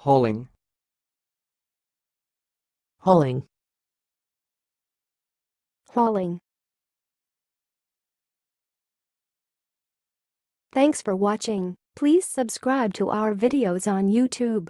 hauling, hauling, hauling. Thanks for watching. Please subscribe to our videos on YouTube.